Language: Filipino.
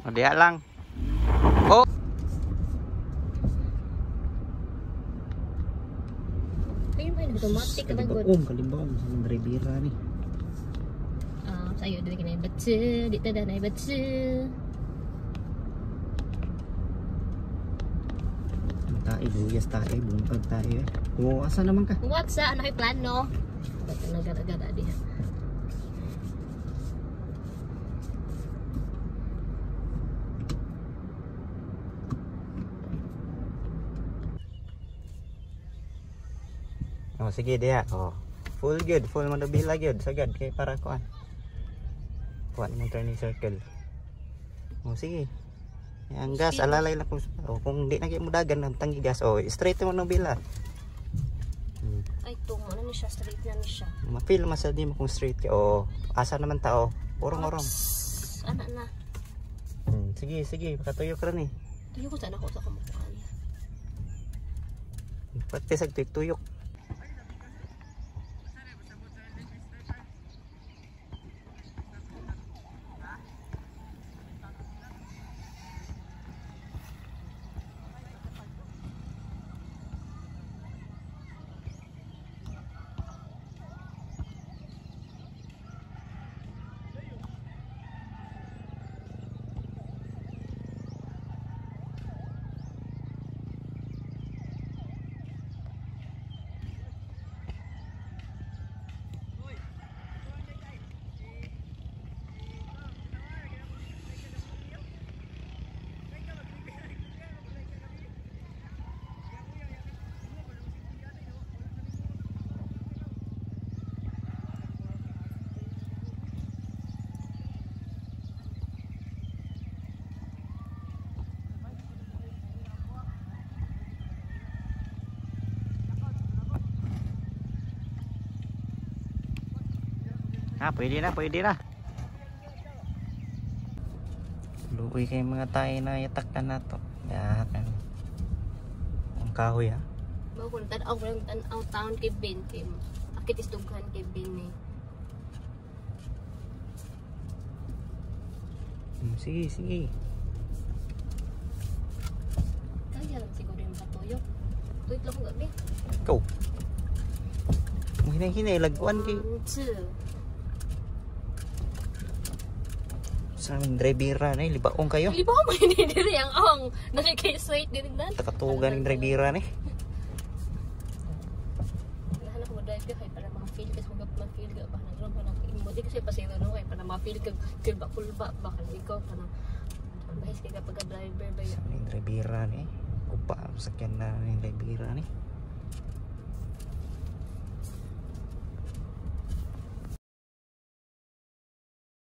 O diya lang. Oh. Ayun ba, automatic ka Kalimbaong, tagod. kalimbaong sa mga drivera ni. Ah, sayo dili ka na ibatse, di ta na ibatse. Ang tae, luyas tae, bungkag tae. eh. Oo, asa naman ka? What's sa ano kay plano? Ba't nagara-gara diha? Oh, sige diya. Oh. Full good, full manubila gyud. Sagad kay para kuan. Kuan mo turning circle. Oh, sige. Ang gas, alalay lang kung, oh, kung di na kayo mudagan ng tangi gas, oh, straight mo ng bila. Hmm. Ay, tumo na ni siya, straight na ni siya. Ma-feel masad mo kung straight ka. Oh, asa naman tao. Urong-urong. Ops, Ana na. Hmm. Sige, sige, makatuyo ka rin eh. Tuyo ko sana ko sa kamukha niya. Pati sa tuyok-tuyok. Ha, pwede na, pwede na. Luoy kay mga tayo na yataktan na to. Yakan. Ang kahoy ha. Ko tan-aw ko lang tan-aw town kay Ben kay akit istughan kay Ben eh. Hmm, sige, sige. Kaya lang siguro yung patuyok. Tuyok lang ko gabi. Ikaw. Hinay-hinay, lagwan kay One, two. Sa aming drivera na eh. Libaong kayo. Hindi ba ko may diri ang ang nakikiswait din dan. Takatugan ng drivera ni. Lahan ako drive ka kay para ma-feel kasi kung ma-feel ka ba nagron pa nang imodi kasi pasero no kay para ma-feel ka kulba kulba ba kan ikaw kana bahis kay kapag driver ba Sa yun. aming drivera ni. Upa, sakyan na ng drivera ni.